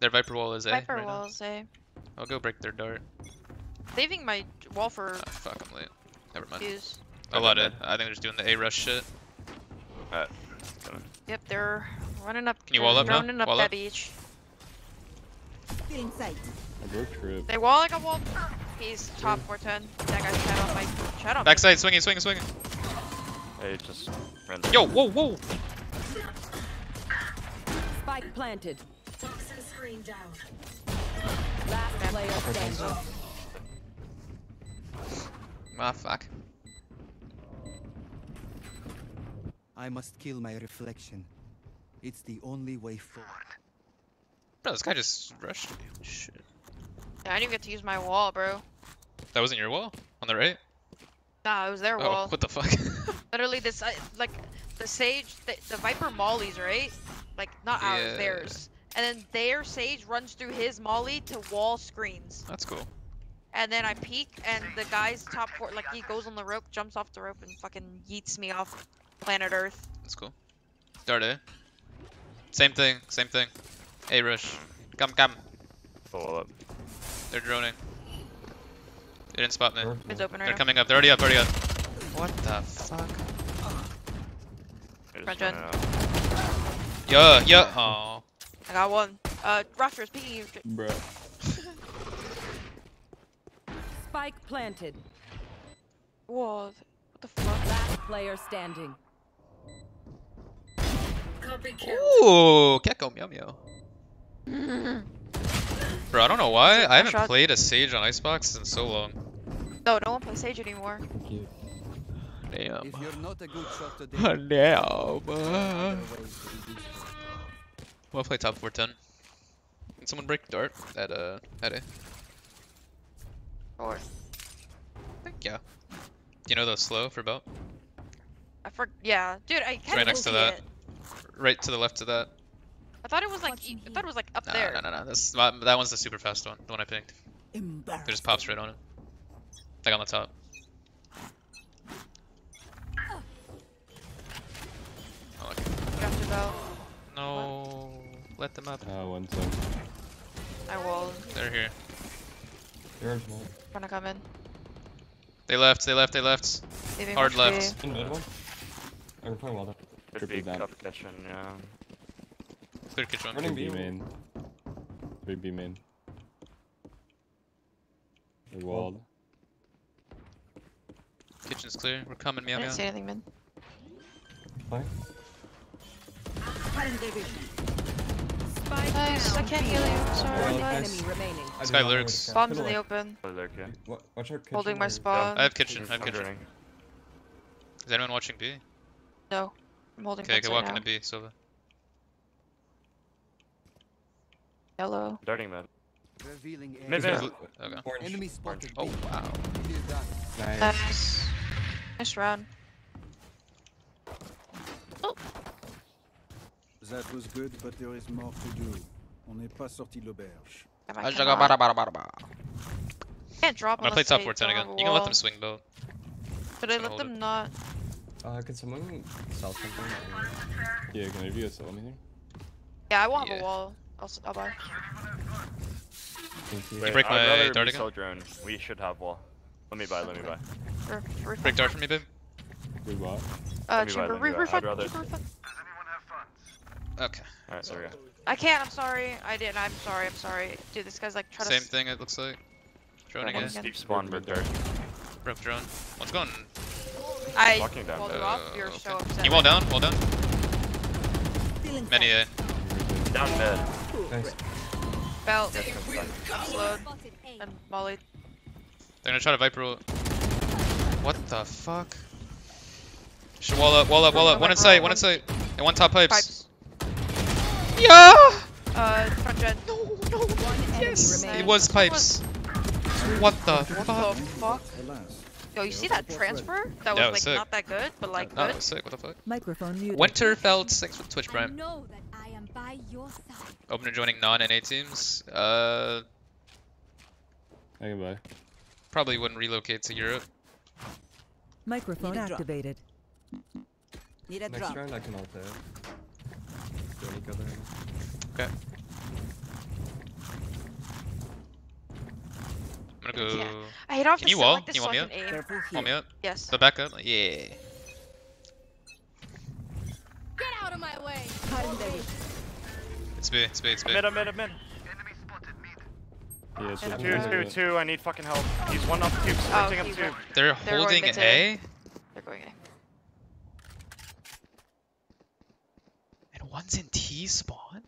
Their Viper wall is A. Viper right now. walls, eh? I'll go break their dart. Saving my wall for Oh, fuck, I'm late. Never mind. fuse. A lot of. I think they're just doing the A rush shit. Yep, they're running up. Can you they're wall up now? Running up Wall that up? beach. Feeling sight. I broke trip. They wall like a wall. He's top 410. That guy's shadow on my shadow. Backside, swinging, swinging, swinging. Hey, just ran. Yo, whoa, whoa. Spike planted. Toxin screen down. Last player standing. Ah, fuck. I must kill my reflection. It's the only way forward. Bro, this guy just rushed me. Shit. Yeah, I didn't get to use my wall, bro. That wasn't your wall? On the right? Nah, it was their Oh, wall. what the fuck? Literally, this uh, like the sage, the, the Viper mollies, right? Like not ours, theirs. And then their sage runs through his molly to wall screens. That's cool. And then I peek, and the guy's top four, like he goes on the rope, jumps off the rope, and fucking yeets me off planet Earth. That's cool. Dart A. Same thing, same thing. A rush. Come, come. Pull up. They're droning. They didn't spot me. It's open right They're now. coming up. They're already up, already up. What the fuck? They're Front gen. running out. Yeah, yeah. Oh. I got one. Uh, Raptor is peeking you. Bruh. Spike planted. Whoa, what the fuck? Last player standing. Copy kill. Ooh, Gekko meow meow. Bro, I don't know why. I haven't Shot. played a Sage on Icebox in so long. No, no one plays Sage anymore. Thank you. Damn. If you're not a good shot today, Damn. We'll play top 410. Can someone break dart at uh at A? Or think yeah. Do you know the slow for belt? I for yeah, dude, I can't right next to that. it. Right to the left of that. I thought it was like e- I thought it was like up Nah, there. no, no, no. That's that that one's the super fast one. The one I picked. It just pops right on it. Like on the top. Oh, okay. After belt, No, let them up. Uh, one sec. I will They're here. Yours one. trying to come in. They left. They left. They left. Leaving Hard left. B. In mid one. I can play well there. Could be cup kitchen, yeah. Clear kitchen. Running Could B be main. Three B main. They walled. Kitchen's clear. We're coming. Meow I meow. didn't see anything, man. Fine. Current Nice. I can't heal you. I'm sorry. Nice. Enemy remaining. This guy lurks. Bombs in the open. Oh, they're Watch out kitchen. Holding my or- spawn. I have kitchen. I have I'm kitchen. Is anyone watching B? No, I'm holding. Okay, I fence can right walk now. into B. Silva. Yellow. Darting man. Revealing Mid, mid. Okay. Orange. Enemy spotted. Oh wow. Nice. Nice. Nice round. Oh. That was good, but there is more to do. On n'est pas sorti de l'auberge. Am I I cannot- Can't drop am gonna play unless top they 410 don't again. have a You can let them swing boat. But I let them it. not. Uh, can someone sell something? Yeah, can I view a sell anything? Yeah, I won't have a wall. I'll, s- I'll buy. Thank you. Wait, break I'd my rather dart again? so drone. We should have wall. Let me buy, let me buy. For, for Break dart for me, babe. We bought. Uh, Let chamber, re- refund, rather- chamber refund. Okay. Alright, there we go. I can't. I'm sorry. I didn't. I'm sorry. I'm sorry. Dude, this guy's like trying Same to. Same thing. It looks like. Droning One it. Deep spawn with dirt. Broke drone. What's going? I Walking down. walled Uh, you off. You're so upset. You wall down? Wall down. Feeling Many A. Down mid. Nice. Belt. Yes, I'm fine. Slowed. And Molly. They're gonna try to Viper ult. What the fuck? Should wall up, wall up, wall up. One in sight, one in sight. And one top pipes. Pipes. Yeah! Uh, front gen. No, no. One Yes! It was pipes. What the What fuck? the fuck? Yo, you see that transfer? That Yeah, it was was like sick. not that good, but like good. sick, what the fuck? Microphone muted. Winterfeld, thanks for the Twitch Prime. know that I am by your side. Opener joining non-NA teams. Uh, I can buy. probably wouldn't relocate to Europe. Microphone Need activated. Need a Next drop. round I can ult it kill each other. Okay. I'm gonna go. Yeah. I hate off Can the you wall? Like you want me up? Want me up? Yes. So back up. Yeah. Get out of my way. It's me. It's me. It's me. Mid, I'm mid, I mid. Yeah, so I need fucking help. He's one up tube, sprinting oh, up two. They're holding they're A? They're going A. one's in T spawn.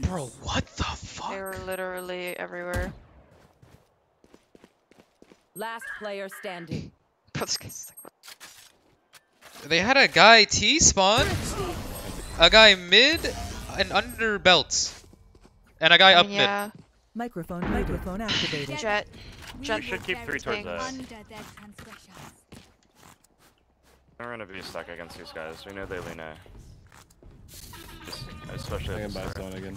Bro, what the fuck? They're literally everywhere. Last player standing. Bro, this guy's like, what? They had a guy T spawn, a guy mid, and under belts, and a guy up mid. Yeah. Microphone, microphone activated. Jett. We Jett- were should keep three very towards us. Under their transgressions. We're gonna be stuck against these guys. We know they lean A. Just, especially I at can the buy start. zone again.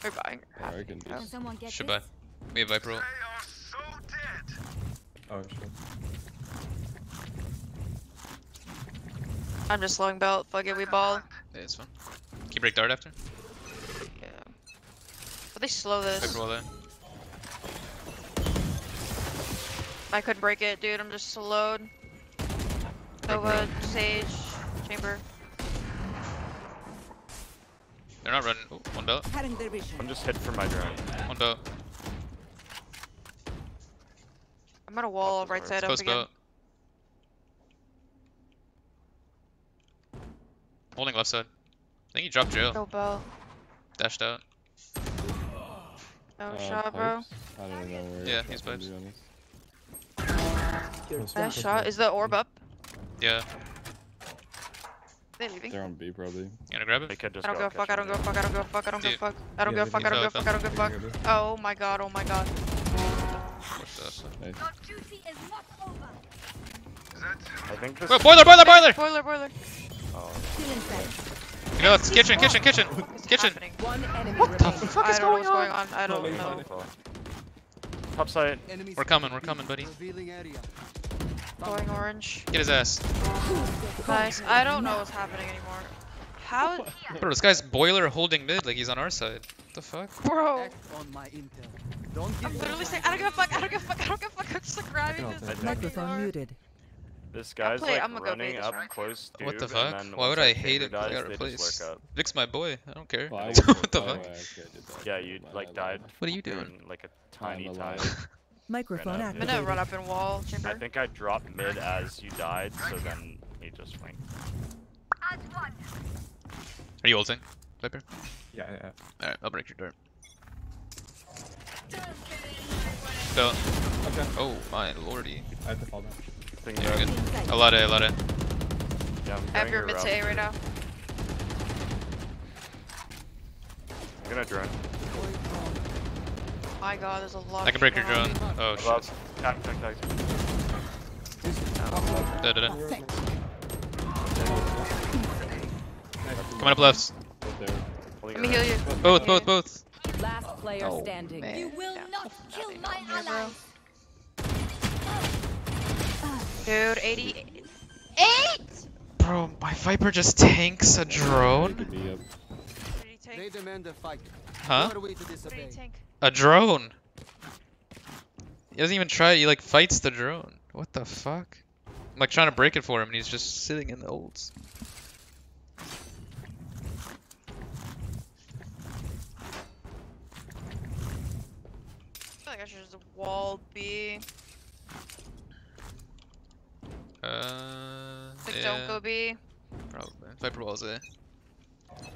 They're buying. Or I can Can just. someone get Should this? buy. We have Viper ult. Oh shit. I'm just slowing belt. Fuck it, we ball. Yeah, it's fine. Can you break dart after? Yeah. But they slow this. Viper wall there. I couldn't break it, dude. I'm just slowed. Nova, Sage, Chamber. They're not running. Ooh, one belt. Cutting their vision. I'm just hit for my drone. One belt. I'm at a wall right side up again. belt. Holding left side. I think he dropped jail. Go bell. Dashed out. No Uh, shot, bro. I don't know where. Yeah, he's from, to pipes. be honest. Nice shot. Is the orb up? Yeah. Are leaving? They're on B probably. You gonna grab it? They could just I don't go give a fuck. I don't give a fuck. I don't give a fuck. I don't give a fuck. I don't Yeah, give a fuck. I don't give a fuck. I don't give a fuck. Oh my god. Oh my god. What the? Nice. Your duty is not over. I think this. Wait, boiler, boiler, boiler! Boiler, boiler. Oh, Still. You know, it's kitchen, kitchen, kitchen, kitchen. happening? One enemy What the fuck is going what's going on? on. I don't know. Top side. We're coming, we're coming, buddy. Revealing. Going orange. Get his ass. Nice. I don't know what's happening anymore. How, Bro, this guy's boiler holding mid like he's on our side. What the fuck? bro? On my intel. Don't give I'm literally saying, I don't give a fuck. I don't give a fuck. I don't give a fuck. I'm just like grabbing I'll this. take it. Microphone muted. This guy's play- like I'm gonna go running up round. close. Tube, What the fuck? Why would I hate chamber it? I got replaced. lurk. Vic's my boy. I don't care. Well, I what the fuck? actually, I did that. Yeah, you like died. What are you doing? in, like a tiny time. Alive. Microphone Right I'm gonna run up in wall I think I dropped mid as you died, so then he just flanked. Are you ulting? Viper? Yeah, yeah. Alright, I'll break your door. Belt. Okay. Oh my lordy. I have to fall down. Thing Yeah, you're good. A lot of, a lot of. Yeah, I'm have your her mid to A right now. I'm gonna drone. My god, there's a lot. I can break your drone. Oh shit. Above. Tag, tag, tag. Da, da, da. Coming up left. Right there. Holding Let me heal you. Both, both, both. Last player Oh, standing. man. You will Yeah, not kill my on here, bro. allies. Dude, 88. Eight! Bro, my Viper just tanks a drone? Could be up. What did he They demand a fight. Huh? What are we to What did he disobey? A drone? He doesn't even try, he like fights the drone. What the fuck? I'm like trying to break it for him and he's just sitting in the olds. I feel like I should just wall B. Uh, Like, yeah, don't go B. probably. Viper Wall's A.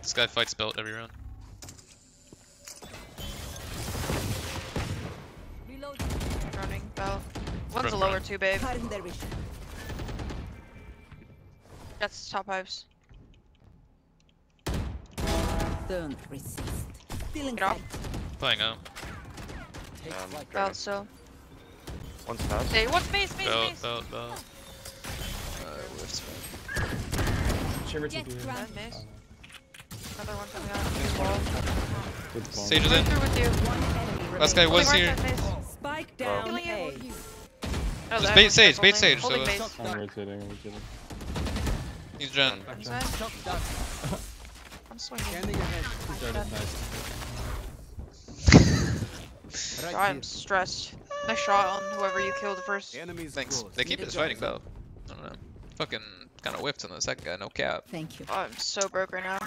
This guy fights belt every round. Reload. Running belt. One's Front a lower front. two, babe. Cutting their vision. That's top pipes. Don't resist. Still Get off. Playing out. Um, Belt still. One's fast. Hey, one space, space, Belt, space. belt, belt. Uh, whiffs, Chamber Get TP. Ground. Dead mace. Another one coming out. Wall. Good spawn. Sage is in. with you. Last guy was here. right. Spike down Killing you. A. No, Just bait Sage, dead, bait Sage, so Holding base. I'm rotating, I'm rotating. He's Gen. Side. Shock dart. I'm swinging. Scanning ahead. He's dead, Done. nice. I'm stressed. Nice shot on whoever you killed first. Enemies Thanks. close. They keep Need a just fighting though. I don't know. Fucking kind of whiffed on the second guy. No cap. Thank you. Oh, I'm so broke right now.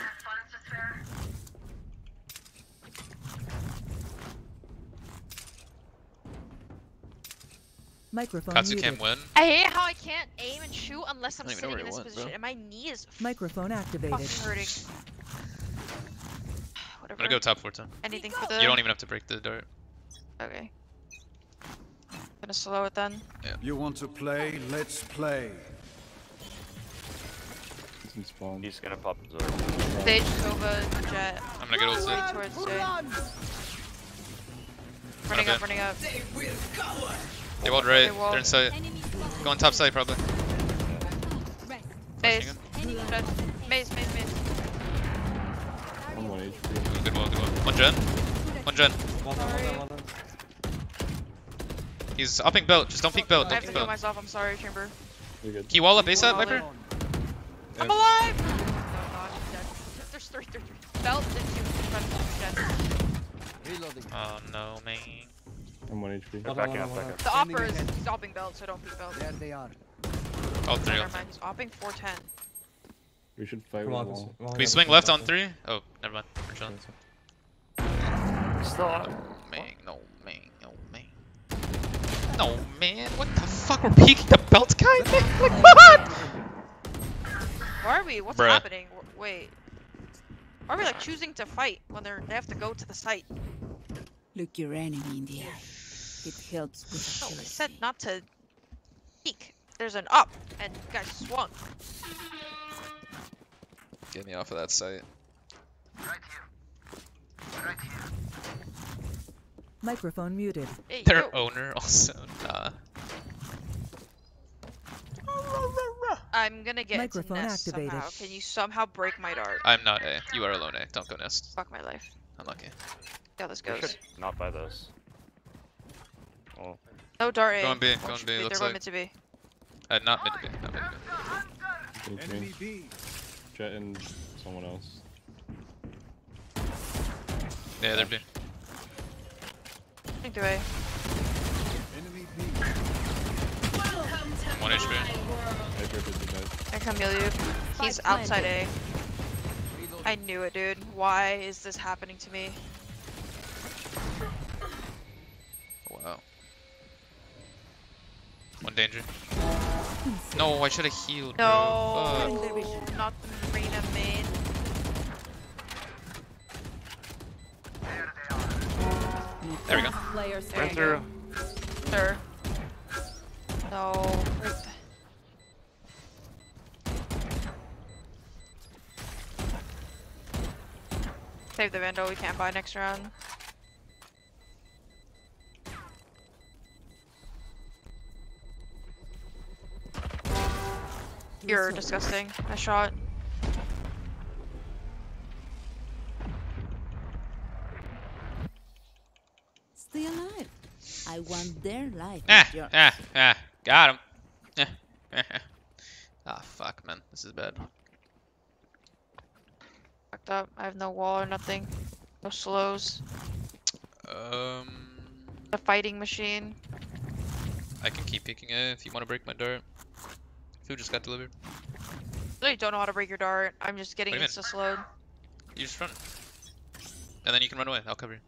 Microphone Katsu muted. can't win. I hate how I can't aim and shoot unless I'm I don't even know sitting in he this went, bro. position, and my knee is Microphone activated. fucking hurting. I'm gonna go top four time. Anything for the. You don't even have to break the dart. Okay. Gonna slow it then. You want to play? Let's play. He's in spawn. He's gonna pop his door. Sage, Sova, Jett. I'm gonna get ult Way soon. towards A. Running up, bit. running up. They walled right. They walled. They're inside. Enemy spotted. Going top side probably. Rest. Maze. Flashing Enemy Maze, maze, maze. I'm 1 HP. Good wall, good wall. One gen. One gen. Well done, well done, well done. He's upping belt. Just don't peek belt. I Don't have to peek kill belt. myself, I'm sorry, Chamber. You're good. Can you wall up ASAP, Viper? I'm alive! Oh, no, no, she's dead. There's three, three, three. Belt, then two. Reloading. Oh no, man. I'm 1 HP. Go back out, back out. The Standing opera is ahead. stopping belt, so don't peek belt. There they are. All three. Never mind, he's opping 410. We should fight Come with on, the wall. Can we swing left on nothing. three? Oh, never mind. We're chilling. Stop. Man, no, man, no, man. No, man. What the fuck? We're peeking the belt guy? like, what? Why are we? What's Bruh. happening? Wait. Why are we like choosing to fight when they're they have to go to the site? Look your enemy in the eye. It helps with No, I said not to peek. There's an up, and you guys swung. Get me off of that site. Microphone muted. Hey, Their yo. owner also. Nah. I'm gonna get Microphone into nest activated. somehow. Can you somehow break my dart? I'm not A. You are alone A. Don't go nest. Fuck my life. Unlucky. See how this We goes. should not buy those. Well, No dart A. Go on B, One go on B, be- looks They're like- meant to be. Uh, not mid to B. Not mid to B. Enemy. B. Jett and someone else. Yeah, they're B. Think to A. Enemy B. One HP. Viper did the best. I come heal you. He's outside A. Reloading. I knew it, dude. Why is this happening to me? Wow. One danger. No, I should have healed. No, Fuck. not the marina main. There we go. Player run through. Sir. No. Save the Vandal, we can't buy next round. You're Result. disgusting. I shot. Stay alive. I want their life. Ah, not yours. ah, ah. Got him. Ah, fuck, man. This is bad. Fucked up. I have no wall or nothing. No slows. Um, The fighting machine. I can keep picking it if you want to break my dart. Food just got delivered. Really don't know how to break your dart. I'm just getting What do you insta slowed. You just run. And then you can run away. I'll cover you.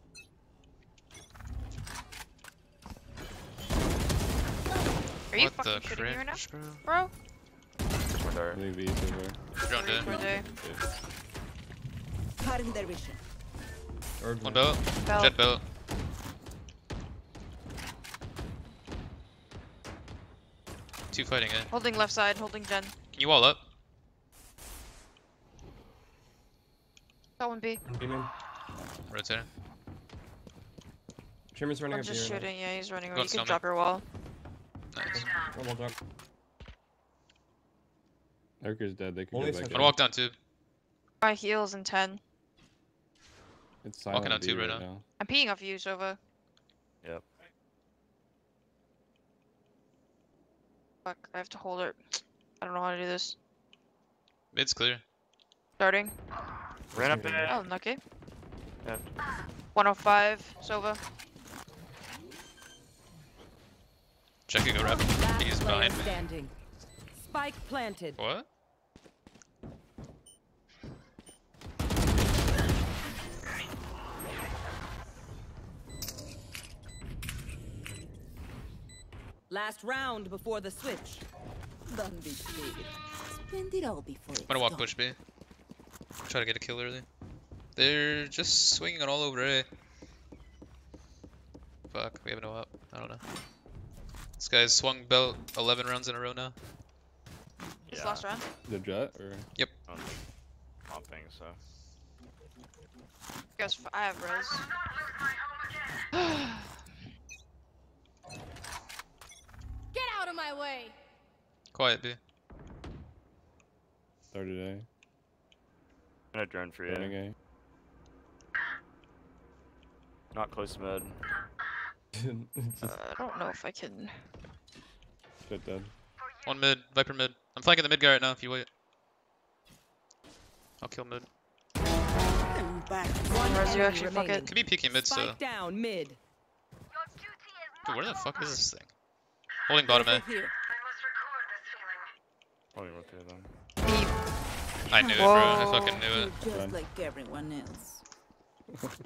Are you what the fucking shitting me right now, bro? bro? There's my I dart. think V's over. Drone dead. Where they? Cutting their vision. Urge One me. belt. Belt. Jett belt. Two fighting it. Holding left side, holding Jen. Can you wall up? Got one B. B main. Rotating. Sherman's running I'm up just here. shooting. Yeah, he's running. Go you can snowman. drop your wall. Nice. One wall drop. Erker's dead. They can Only go back. I'm gonna walk down too. My heals in 10. It's silent Walking on B two right right now. now. I'm peeing off you, Sova. Fuck, I have to hold it. I don't know how to do this. Mid's clear. Starting. Ran up oh, oh in it. Oh, lucky. Yep. 105, Sova. Checking a rep. He's behind me. Standing. Spike planted. What? Last round before the switch. Don't be stupid. Spend it all before I'm gonna walk gone. push B. Try to get a kill early. They're just swinging it all over A. Fuck, we have no up. I don't know. This guy's swung belt 11 rounds in a row now. This Yeah. last round. The jett or I don't think, I don't think so. Guess I have res. Get out of my way. Quiet B. started A. I'm gonna drone for Running you. A. Not close to mid. Uh, I don't know if I can. Jett dead. One mid, Viper mid. I'm flanking the mid guy right now if you wait. I'll kill mid. I'm back. One Res, you actually fuck it. Could be peeking mid so. Down mid. Dude, where the fuck is this thing? Holding bottom A. Over here. Only one through them. I knew it, bro. I fucking knew it. Just Run. like everyone else.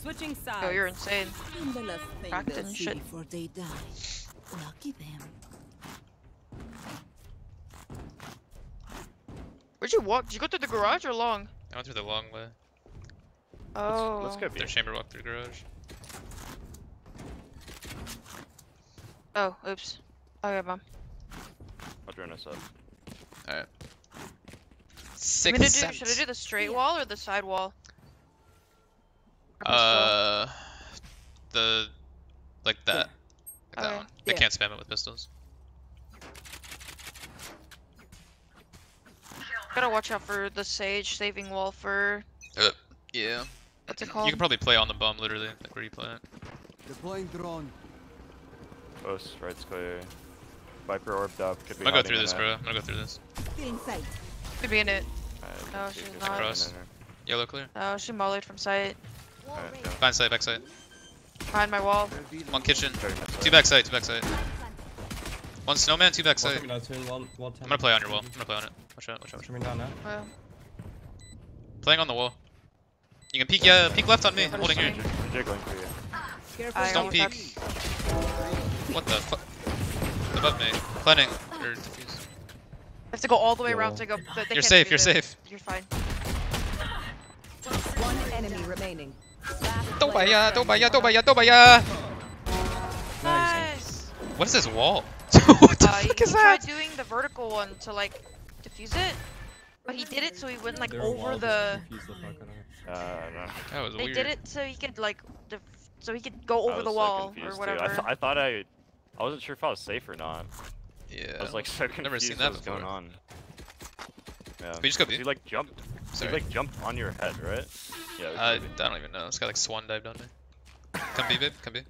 Switching sides. Yo, you're insane. And the last thing Cracked and shit. before they die. Lucky them. Where'd you walk? Did you go through the garage or long? I went through the long way. Oh. Let's go B. Their chamber walked through garage. Oh, oops. Okay, mom. I'll drone us up. Alright. Six gonna do, cents. should I do the straight wall or the side wall? Uh, the like that, like that Okay. one. They Yeah. can't spam it with pistols. Gotta watch out for the sage saving wall for Yeah. what's it You can probably play on the bum, literally. Like where you play it. Deploying drone. Close, right's clear. Viper orbed up. Could be I'm gonna go through this, bro. I'm gonna go through this. Get inside. Could be in it. Alright, No, let's she's if not. there's Cross. anything Yellow clear. Oh, she mollied from sight. there. Alright, go. Blind back side. Behind my wall. One kitchen. Two back side, two back side. One snowman, two back One side. coming down soon, one, one I'm gonna play on your wall. I'm gonna play on it. Watch out, watch out, watch out. Coming down now. Well, Playing on the wall. You can peek, yeah, peek left on me. Holding here. I'm jiggling for you. Careful. I Don't peek. Had- What the fuck? Above me. Planning. Or defuse. I have to go all the way around to go. They You're can't safe, you're the- safe. You're fine. One enemy remaining. Last Dobaya, player dobaya, standing. dobaya, dobaya! Nice. What is this wall? what the Uh, he, fuck he is tried that? doing the vertical one to like diffuse it, but he did it so he went like Their over the. the fuck out of me. Uh, no. That was They weird. did it so he could like, def- so he could go over was the so wall or whatever. I, th I thought I, I wasn't sure if I was safe or not. Yeah. I was like so confused never seen what that was going on. Yeah. We just go He B. like jumped. He Sorry. like jumped on your head, right? Yeah. it Uh, I don't even know. This guy like swan dived on me. Come B, babe. Come B.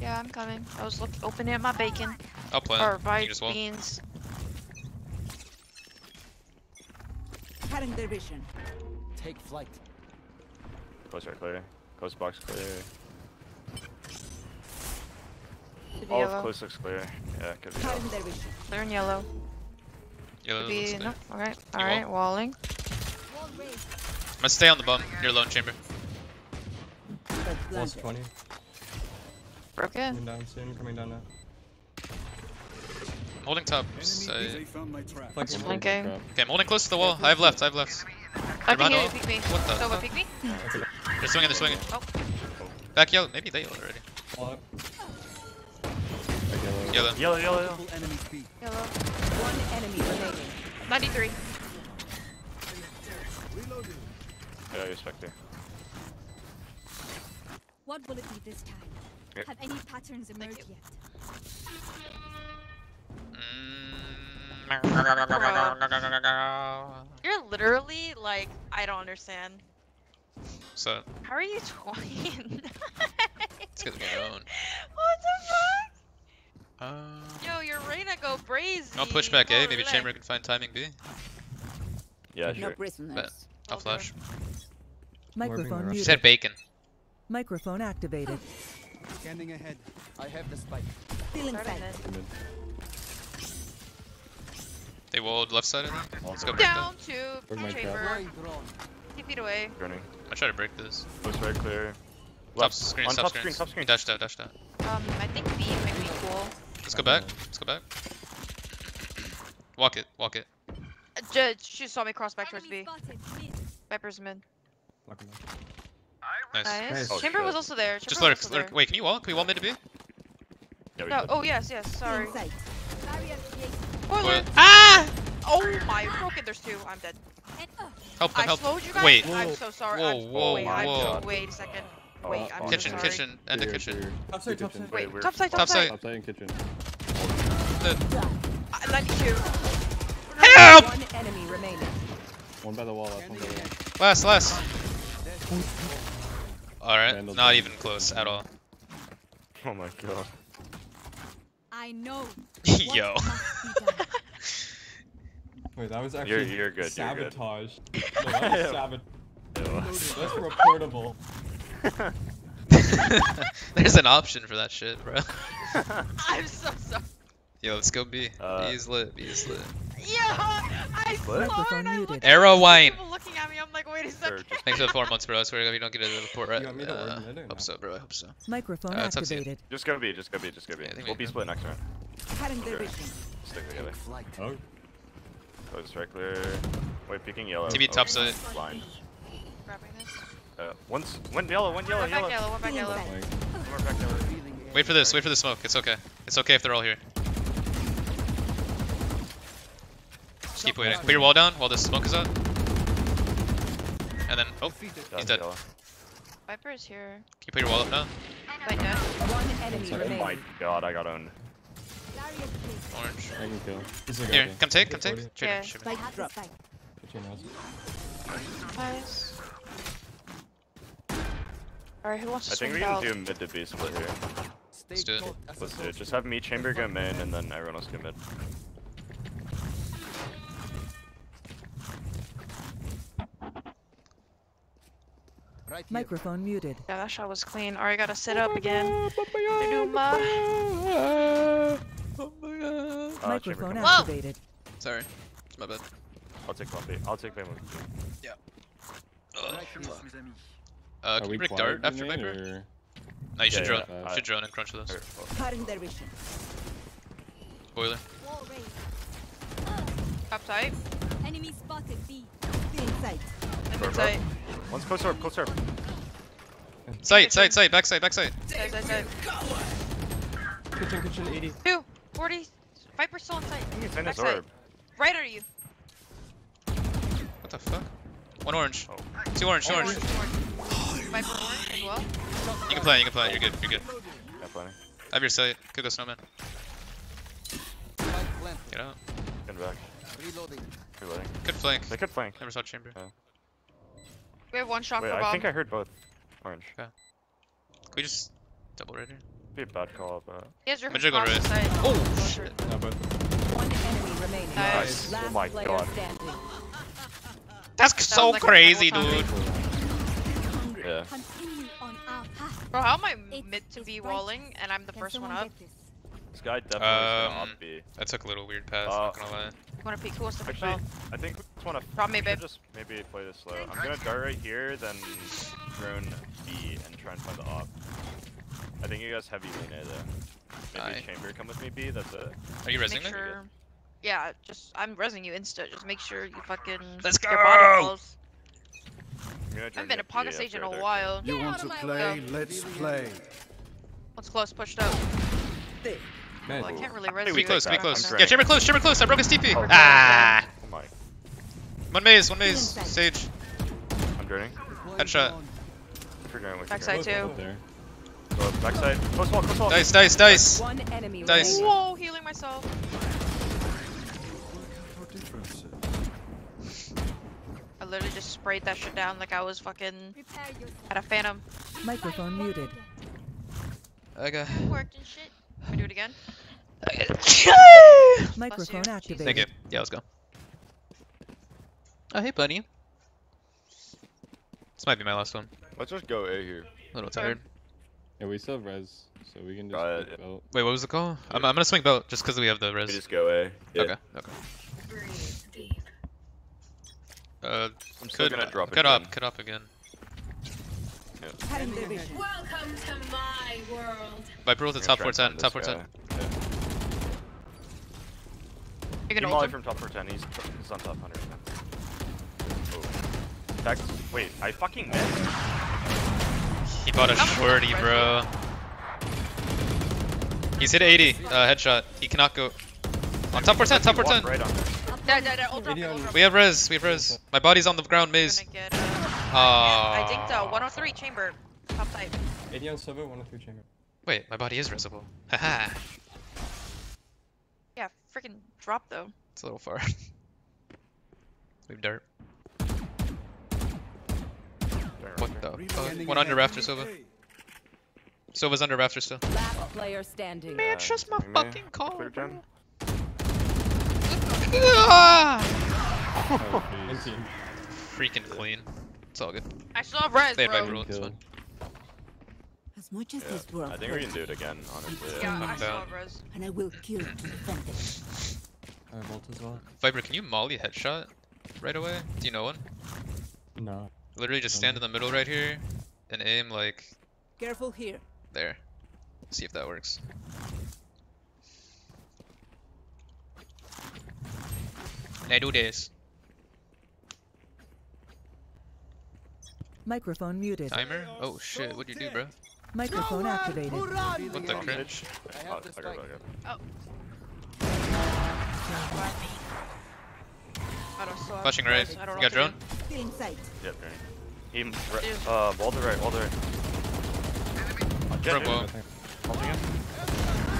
Yeah, I'm coming. I was look opening up my bacon I'll plan. or You my can just wall. beans. Cutting their vision. Take flight. Close right clear. Close box clear. Could be All of close looks clear. Yeah, could be. Cutting their vision. Clear and yellow. Yellow Could be no. alright, alright, Walling. Wall raised. I'm gonna stay on the bum near lone chamber. But Lost blanket. 20. Broken. Coming down soon, coming down now. I'm holding top. Enemy, side. they found my trap. Flex flanking. Okay, I'm holding close to the wall. I have left. I have left. I behind think you wall. pick me. What the So, fuck? pick me? They're swinging. They're swinging. Oh. Back yellow. Maybe they yelled already. Wall up. Like yellow. Yellow. Yellow, yellow, yellow. Multiple enemy speed. Yellow. One enemy remaining. 93. Reloading. Yeah, you Spectre. What will it be this time? Yep. Have any patterns emerged yet? Mm. You're literally like, I don't understand. So How are you 20? let's get the own. What the fuck? Uh, Yo, your Reyna go brazy. I'll push back A. Maybe relax. chamber can find timing B. Yeah, No sure. prisoners. I'll Okay. flash. Microphone around. She muted. said bacon. Microphone activated. Scanning ahead. I have the spike. Feeling Start sight. it. They walled left side, I think. Let's go break Down to Where's my chamber. Deploying drone. Two feet away. Turning. I try to break this. Looks very clear. Top screen, top top screen. screen, top screen. Dash out, Dash out. Um, I think B might be cool. Let's go back. Let's go back. Walk it, walk it. Uh, J- she saw me cross back towards B. spotted. Viper's mid. Lock him down. Nice. Nice. Nice. Oh, chamber was also there. Just Chamber let her, was also let her. there. Wait, can you wall? Can we wall mid to B? Yeah, No. did. Oh yes, yes. Sorry. Feeling sight. Barrier created. Spoiler. Spoiler. Ah! Oh my! Broken. There's two. I'm dead. And uh, Help I help. slowed you guys. Wait. I'm so sorry. Whoa, I'm, whoa, wait, I'm so, wait a second. Wait, I'm oh, so Kitchen, sorry. kitchen, and the kitchen. Top side, top side. Wait, Wait, we're- top side, top, Top side. side. Outside in kitchen. Uh, 92. Help! One enemy remaining. One by the wall, last one by the wall. Last, last. Alright, not even close at all. Oh my god. I know. Yo. What must be done. Wait, that was You're- actually you're good, you're good. sabotage. No, that was sabot- Ew. That's reportable. There's an option for that shit, bro. I'm so sorry. Yo, let's go B. Uh, B is lit, B is lit. Yeah, I What? saw it. Muted. Arrow wine. People looking at me. I'm like, wait a second. Thanks for the four months, bro. I swear to God, we don't get a report right. You want me to Uh, order mid or hope no? so, bro. I hope so. Microphone Uh, it's up to you. activated. Just go B, just go B, just go B. Yeah, we'll be split next round. Okay. Stick together. Flight. Oh, Close right clear. Wait, peeking yellow. TB Oh, top side. Blind. Grabbing this. Uh, one's, one yellow, one yellow, One back yellow. yellow. One back yellow. One back yellow. Wait for this. Wait for the smoke. It's okay. It's okay if they're all here. Just keep waiting. Put your wall down while this smoke is out. And then, oh, he's dead. yellow. Viper is here. Can you put your wall up now? Wait, dead. One enemy One Oh my god, I got owned. Orange. I can kill. this is a Here, come take, come take. Yeah. him, trade him. I have the spike. Kitchen house. Nice. Alright, who wants to I think swing we can belt? do mid to B split here. Let's do it. Let's do it. Just have me chamber go main and then everyone else go mid. Right. Microphone muted. Yeah, that shot was clean. Alright, gotta sit up again. Numa. Uh, chamber Microphone come. Whoa! activated. Sorry. It's my bad. I'll take one I'll take B. one B. Ugh. Right here, mes amis. Uh, Are can we you break dart after Viper? or- No, you should Yeah, drone. yeah, You should drone and crunch with us. Okay, well, Cutting their vision. Boiler. Top tight. Enemy spotted. B. Feeling sight. And Sure, mid bro. tight. One's close orb, close orb. Sight, sight, sight, back sight, back sight. Tight, tight, tight. Kitchen, kitchen, 80. Two. 40. Viper still in sight. I think it's in his orb. Right under you. What the fuck? One orange. Oh. Two orange, two orange. Orange, orange. Viper orange as well. You can play, you can play. You're good, you're good. Yeah, plenty. I have your sight. Could go snowman. Spike planted. Get out. Good back. Reloading. Reloading. Good flank. They could flank. Never saw chamber. We have one shot Wait, for I bomb. think I heard both. Orange. Can we just double right here? Be a bad call, but. He has your I'm gonna right. side. Oh, shit. No, both. One enemy remaining. Nice. Last Oh my God. That's so like crazy, double dude. Hungry. Yeah. Continue on our. Bro, how am I It's- mid to be bright. walling and I'm the first one up? this? This guy definitely is gonna Um, op B. That took a little weird path, Uh, not gonna lie. You wanna peek? Who wants to peek Actually, belt? I think we just wanna Drop me, we babe. just maybe play this slow. I'm gonna dart right here, then drone B and try and find the op. I think you guys heavy lean A though. Maybe Aye. chamber come with me B, that's it. Are you Make resing me? sure. Yeah, just I'm resing you insta. Just make sure you fucking. Let's your body go! Close. I'm gonna I drone haven't been a pocket B stage in after a I dart. while. You want to play? way. Let's play. One's close, pushed up. Nice. Well, I can't really res Hey, you. we close, we if you're not close. Yeah, chamber close, chamber close. I broke his TP. Oh, Ah! Oh my. One maze, one maze. Sage. I'm droning. Deploying Headshot. drone. We're going with Backside Both, too. both there. Go backside. Close wall, close wall. Dice, dice, dice. One enemy Dice. Whoa, healing myself. For differences. I literally just sprayed that shit down like I was fucking at a phantom. Microphone muted. Okay. Worked and shit. Can we do it again? Microphone you. activated. Thank you. Yeah, let's go. Oh, hey, buddy. This might be my last one. Let's just go A here. A little tired. Yeah, we still have res, so we can just Got pick it. belt. Wait, what was the call? I'm, I'm gonna swing belt just because we have the res. We just go A. Yeah. Okay, okay. Uh, I'm still could, gonna drop could it up, again. could up again. Cutting their. Welcome to my world. Viper ult at top gonna try and 410, top find 410. this. You can ult molly from top 410. He's, he's on top 100. Oh. Back. Wait, I fucking missed. He bought a shorty, bro. He's hit 80, uh, headshot. He cannot go. On top 410, top He 410. Right on. Dead, dead, dead. We have res, we have res. My body's on the ground, maze. Get, uh, Ah. I think uh, 103 chamber. Top type. 80 on silver, 103 chamber. Wait, my body is resable. Haha. Yeah, freaking drop though. It's a little far. Leave dirt. What the fuck? One under rafter, Silva. Silva's under rafter still. Last player standing. Man, trust my fucking call, bro. Gen. Ah! Oh, And jeez. team. Freaking clean. It's all good. I still have res, They had bro. Viper ult, it's fine. As much as Yeah. this world I think we can do it again, honestly. Yeah, I'm I still have res. and I will kill to defend it. I have ult as well. Viper, can you molly headshot right away? Do you know one? No. Literally just stand in the middle right here and aim like Careful here. there. See if that works. I do this. Microphone muted. Timer? Oh shit, what'd you do, bro? Microphone activated. What the cringe? Oh, Flashing res. right. I don't You know got drone? what Still in sight. Yep, right. He, Dude. right, uh, wall to right, wall to right. Jett, Front dude. wall. Ult again.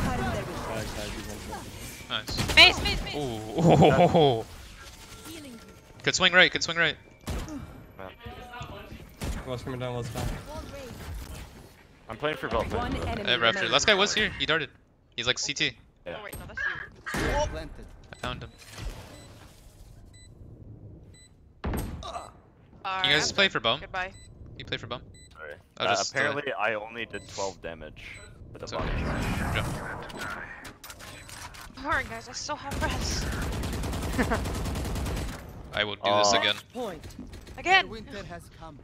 Cutting their vision. Side, side, he's one shot. Nice. to do. Mace, mace, mace. Ooh. Healing. Could swing right, could swing right. What's coming down, let's die. I'm playing for belt. One enemy Hey, Raptor. remaining. Last guy was here. He darted. He's like CT. Yeah. Oh wait, no, that's you. Planted. I found him. Uh, You guys play for bum? Goodbye. You play for bum? Sorry. I'll Uh, just, uh, apparently, I only did 12 damage with a It's body. okay. Jump. Alright, guys, I still have res. I will do this again. Point. Again. Winter has come.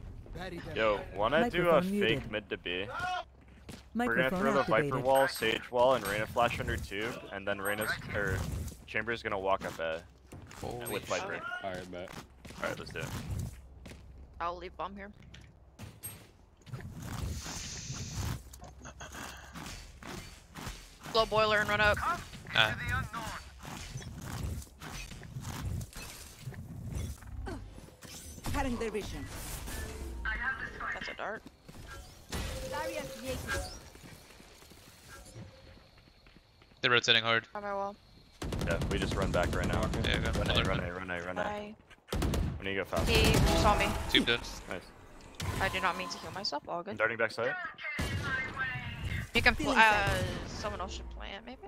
Yo, wanna do a Microphone fake mid to B? We're gonna Microphone throw the Viper wall, Sage wall, and Reyna flash under two, and then Reyna's or Chamber's gonna walk up A Holy with Viper. Alright, bet. Alright, let's do it. I'll leave bomb here. Blow boiler and run up. Ah. Cutting their vision. That's a dart. Barrier created. They're rotating hard. On my wall. Yeah, we just run back right now. Okay. Yeah, go. Run A, run run. A, run A, run A. Bye. We need to go fast. He saw me. Tube dead. Nice. I did not mean to kill myself. All I'm good. darting back side. You can. Pl- uh, someone else should plant maybe.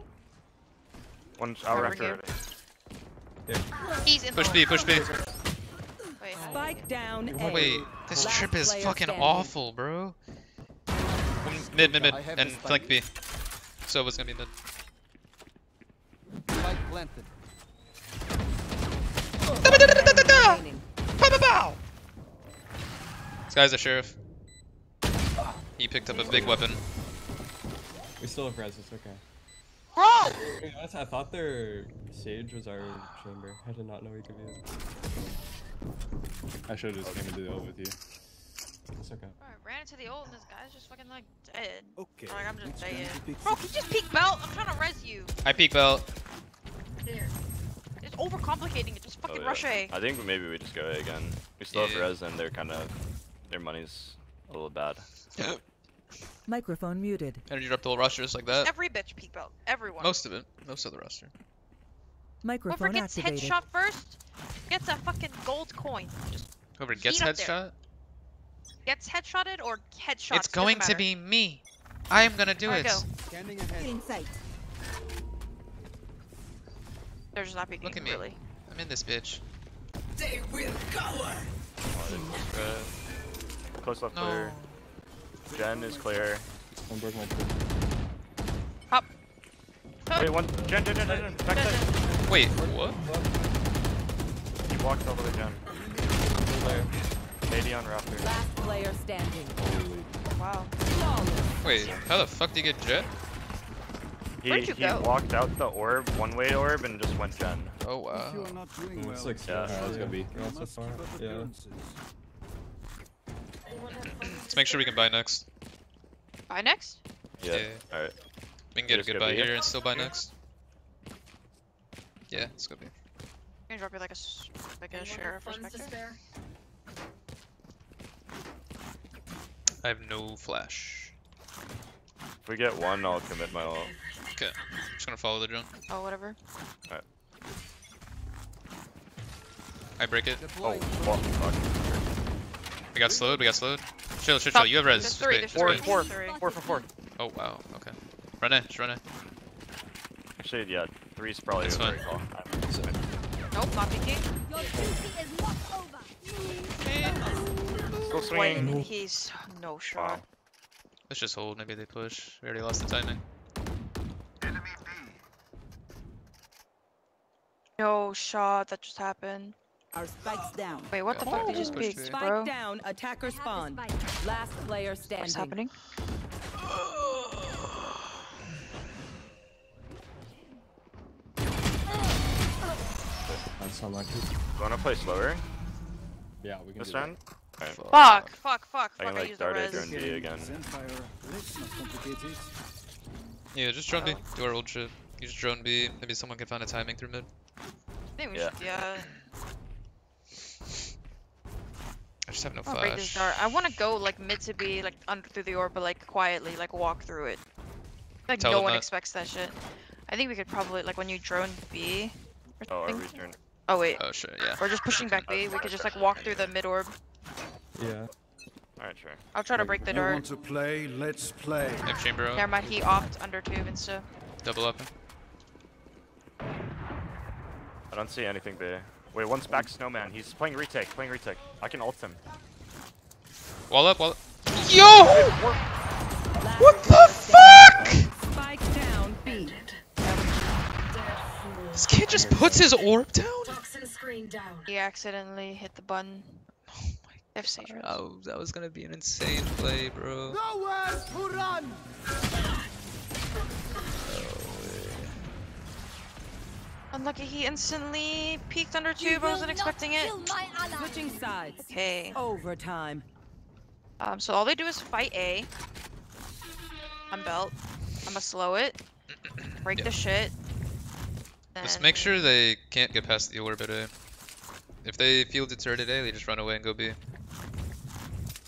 One hour Over after. here. already. He's in. Push the B, push B. Wait. Spike down A. Wait, this Last trip is fucking standing. awful, bro. One Mid, mid, mid, and flank B. So what's gonna be mid? Spike planted. Remaining. This guy's a sheriff. He picked up a big weapon. We still have res, it's okay. Bro. To be honest, I thought their Sage was our chamber. I did not know he could be it. I should've just came into the old with you. It's okay. Bro, I ran into the old and this guy's just fucking like dead. Okay. Like I'm just which gun dead. Bro, can you just peek belt? I'm trying to res you. I peek belt. There. It's overcomplicating it. Just Oh, fucking yeah. rush A. I think maybe we just go A again. We still have Yeah. res, and they're kind of their money's a little bad. Microphone muted. Energy drop the whole roster just like that. Every bitch peek belt. Everyone. Most of it. Most of the roster. Whoever Microphone gets activated. headshot first gets a fucking gold coin. Just Whoever gets Heat there. headshot, gets headshotted or headshot. it's going to be me. I am gonna do Alright, it. go. Scanning ahead. in sight. They're just not peeking. Look at me. Really. I'm in this bitch. Close left No. clear. Jen is clear. One broke my tree. Hop. Wait, one. Jen, Jen, Jen, Jen, Jen. Backside. Wait, what? He walked all the way down. Still there. 80 on Raptor. Last player standing. Holy. Wow. Wait, how the fuck did you get Jett? He, Where'd you he go? walked out the orb, one way orb, and just went Jen. Oh If you wow. are not doing mm, It well, looks like Yeah. hard. It's gonna be. you You're all so far. Yeah. Let's make sure we can buy next. Buy next? Yeah. Yeah. Alright. We can get a Just good buy here and still buy next. Yeah, let's go B. Can you drop you like a s- like a Anyone share have of funds to perspective? spare? I have no flash. If we get one, I'll commit my ult. Okay, just gonna follow the drone. Oh whatever. Alright. I break it. Oh, fuck. fuck. We got slowed. We got slowed. Chill, chill, chill. You have res. There's Just three, wait, there's just Four, wait. four, Three. four for four. Oh wow. Okay. Run it. Just run it. Actually, yeah, three's probably That's a fine. great call. Nope, not peeking. Your duty is not over. Still swinging. Wait, he's no shot. Wow. Let's just hold. Maybe they push. We already lost the timing. No shot. That just happened. Our spikes down. Wait, what the Yeah, fuck? They just push peeked, me. Spike down. Attacker spawn. Last player standing. What's happening? That's unlucky. You wanna play slower Yeah, we can this do that. round? Alright. Fuck, fuck, fuck, I fuck. can I like used the dart it res. during D again. Zenfire, let's not complicate it. Yeah, just drone B. Do our old shit. You just drone B. Maybe someone can find a timing through mid. I think we Yeah. should, yeah. I just have no I'll this flash. dart. I want to go like mid to be like under through the orb, but like quietly, like walk through it. Like Tell no one that. expects that shit. I think we could probably like when you drone B. Or Oh, are something. we turn? Oh wait, Oh shit, yeah. we're just pushing back B. We could just like walk through the mid orb. Yeah. Alright, sure. I'll try to break the door. dart. want to play? Let's play. Knife chamber Never up. mind, he offed under tube and stuff. Double up. I don't see anything there. Wait, one's back snowman. He's playing retake, playing retake. I can ult him. Wall up, wall up. Yo! What the fuck? standing. Spike down. B. This kid just puts his orb down? Toxin screen down. He accidentally hit the button. Oh my F Sage. Oh, that was gonna be an insane play, bro. Nowhere to run! Unlucky he instantly peeked under tube. I wasn't expecting it. kill. Switching sides. Okay. Overtime. Um, so all they do is fight A. I'm belt. I'm gonna slow it. Break Yeah. the shit. Just make sure they can't get past the orb at A. If they feel deterred turret at A, they just run away and go B.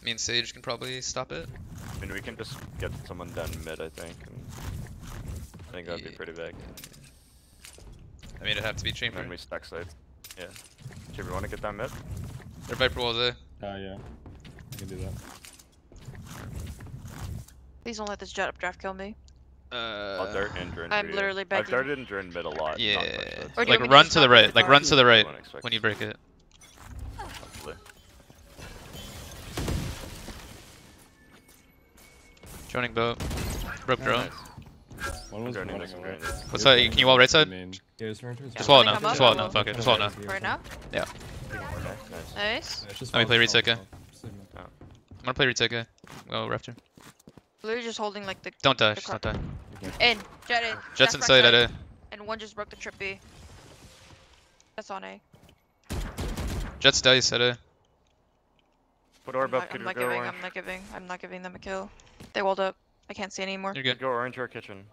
Me and Sage can probably stop it. I mean, we can just get someone done mid, I think. And I think that'd be pretty big. I mean, it'd have to be And then we stack sides. Yeah. Do you want to get that mid? Their Viper walls A. Oh yeah. I can do that. Please don't let this Jett updraft kill me. I'll Uh, dart and drone I'm you. literally I've begging. darted and drone mid a lot. yeah. touch Or Like want me to run to the right. Like run to the right when you break it. hopefully. Droning boat. Broke Oh, drone. nice. One was Droning running this, away. droning this. What's that? Can you wall right side? Main. Yeah, it's running towards Just wall it now. Just wall it now. Fuck it. Just wall it now. Right now? Yeah. Nice. Nice. Yeah, it's just Let me play fall, retake, fall. Just leave it. I'm gonna play retake A. Go Raptor. Literally just holding like the Don't die. The Just don't die. in. Jett in. Jett's Left, right inside at side. A. And one just broke the trip B. That's on A. Jets dice at A. Put orb I'm up, not, I'm not giving. orange? I'm not giving. I'm not giving them a kill. They walled up. I can't see anymore. You're Could good. go orange or kitchen.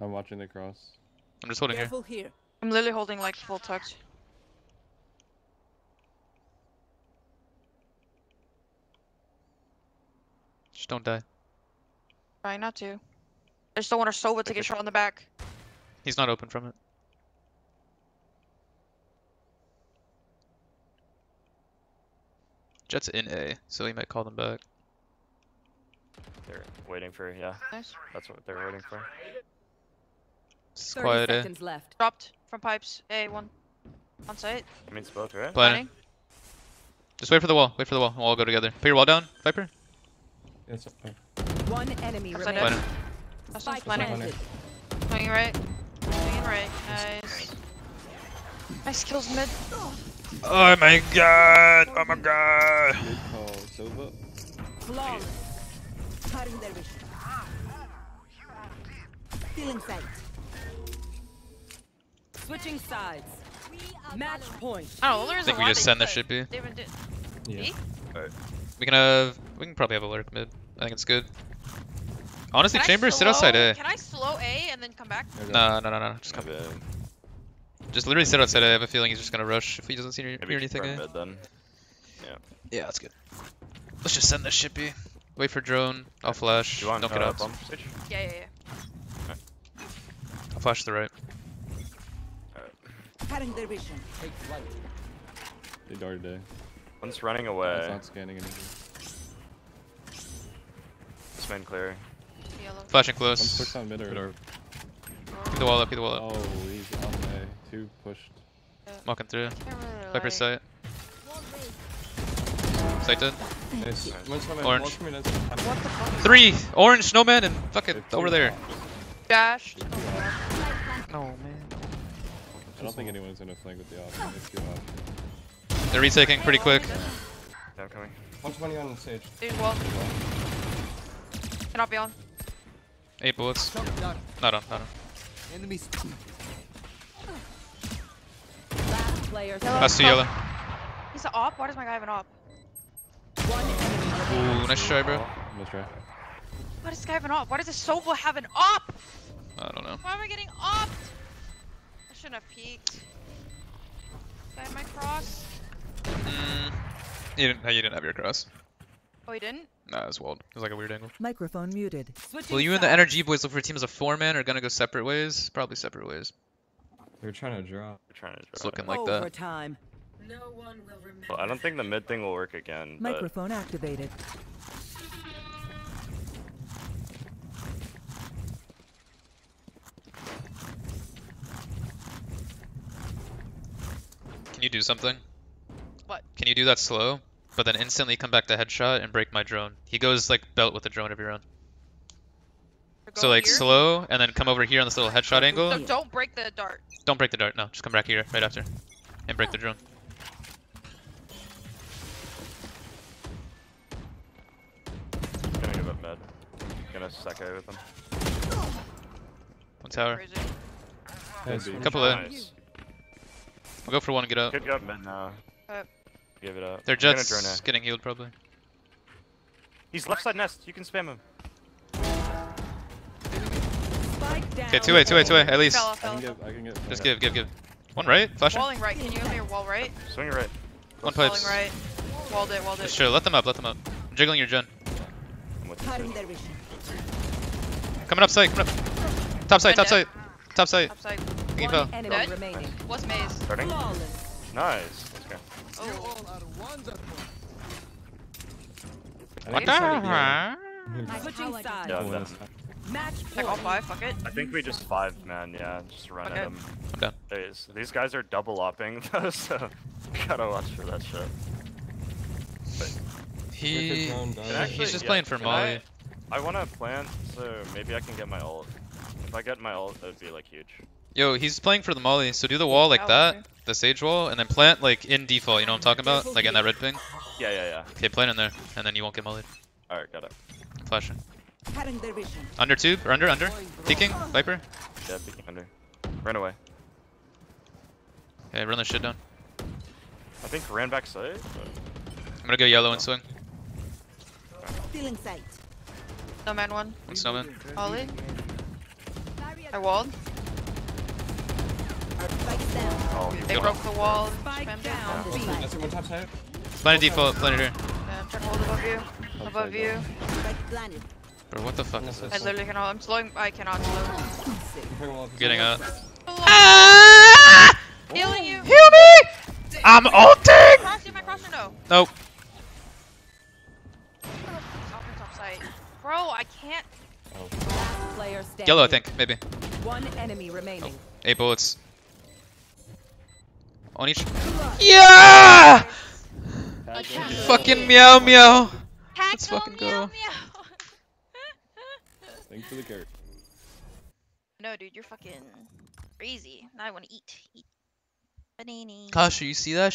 I'm watching the cross. I'm just holding here. Careful here. I'm literally holding like full touch. Just don't die. Trying not to. I just don't want our Sova to get shot in the back. He's not open from it. Jett's in A, so he might call them back. They're waiting for, yeah, Nice. that's what they're waiting for. It's 30 quiet A. left. Dropped from pipes. A one. On site. It means both, right? Planning. Just wait for the wall. Wait for the wall. We'll all go together. Put your wall down, Viper. Yeah, it's, oh. One enemy Upside remaining. down. That's Spike plenty. planted. Swinging right. Swinging right. Nice. Nice kills mid. Oh my god! Oh my god! Good call, Sova. Flawless. Cutting their vision. Feeling sight. Switching sides. Match point. Oh, I don't. There's I think a we lot just send the could. B. They even did. Yeah. B? We can have. We can probably have a lurk mid. I think it's good. Honestly, Can I chamber sit outside slow- A. Can I slow A and then come back? Okay. No, no, no, no. Just come. Maybe, Just literally sit outside A. I have a feeling he's just gonna rush if he doesn't see maybe hear anything. confirm A. mid then. Yeah, Yeah, that's good. Let's just send this ship B. Wait for drone. I'll flash. Do you want Don't get uh, out. bomb stage? Yeah, yeah, yeah. I'll flash to the right. Cutting their vision. They darted A. One's running That's away. not scanning anything. This main clear. Yellow. Flashing One close. pushed on mid or. Good the wall up. Keep the wall up. Oh, he's on A. Two pushed. Walking through. Can't really Viper like- sight. Sight dead. Nice. Orange. What the fuck? Three! Orange snowman and fuck it They're over two there. Dash. No man. I don't think anyone's gonna flank with the off. It's too off. They're retaking pretty quick. Yeah, coming. 120 on the stage. Dude, well. Cannot be on. Eight bullets. Shock dart. Not on, not on. Enemies. Last player Yellow. Last two yellow. He's an op? Why does my guy have an op? One enemy remaining. Ooh, nice try, bro. Let's try. Why does this guy have an op? Why does this Sova have an op? I don't know. Why am I getting opped? I shouldn't have peeked. Guy at my cross. Mm, you didn't. You didn't have your cross. Oh, he didn't? Nah, it was walled. It was like a weird angle. Microphone muted. Switching Will you and the. Energy Boys look for teams of four man or gonna go separate ways? Probably separate ways. They're trying to draw. We're trying to draw. It's looking like that. Overtime. No one will remember. Well, I don't think the mid thing will work again, but Microphone activated. Can you do something? What? Can you do that slow, but then instantly come back to headshot and break my drone? He goes like belt with the drone every round. Or So like here? slow and then come over here on this little headshot angle. So don't break the dart. Don't break the dart. No, just come back here right after, and break the drone. gonna give up mid. Gonna suck A with them. One tower. Nice. Couple A. Nice. We'll go for one and get up. Could go up mid now. Up. Give it up. Their I'm Jett's getting healed probably. He's left side nest. You can spam him. Okay, two way, two way, two way, at least. Fella, I can give. I can give. Just give, give, give. One right, flashing. Walling right. Can you give me your wall right? Swing it right. One Walling pipes. right. Walled it, walled it. chill. Let them up, let them up. I'm jiggling your gen. I'm with Cutting you. their vision. Coming up site, coming up. Top site, top site, top site. Upside. Can you One fell? enemy Dead? remaining. What's maze? Starting. Flawless. Nice. Oh, Let's go. Oh. I What think it's the? Switching sides. Yeah, One Match Like all five, fuck it. I think we just five man. Yeah, just run Okay. at them. I'm done. These, these guys are double opping though, so gotta watch for that shit. He, drone died. And actually, he's just yeah, playing for can Molly. I, I want to plant, so maybe I can get my ult. If I get my ult, that would be like huge. Yo, he's playing for the Molly, so do the wall like Oh, that, the sage wall, and then plant like in default, you know what I'm talking about? Like in that red ping. Yeah, yeah, yeah. Okay, plant in there, and then you won't get mollied. Alright, got it. Flashing. Cutting their vision. Under tube, or under, under. Peeking, Viper. Yeah, peeking under. Ran away. Okay, run this shit down. I think ran back side, but I'm gonna go yellow and swing. Feeling sight. No man one. One snowman. Ollie. I walled. Spikes down. oh, he They Go. broke the wall. Spike Spammed down. B. That's one top side. Planet default, planet here. Yeah, check hold above you. Above you. Bro, what the fuck is this? I literally cannot. I'm slowing. I cannot slow. Bring wall up. Getting up. Ah! Healing you. Heal me! I'm ulting! Cross you, my cross or no? Nope. Bro, I can't. Last. Yellow, I think, maybe. One enemy remaining. Eight bullets. On each. Yeah! Fucking meow meow. Let's fucking go. meow. Thanks for the carrot. No, dude, you're fucking crazy. Now I want to eat. Eat. Banana. Kasha, you see that?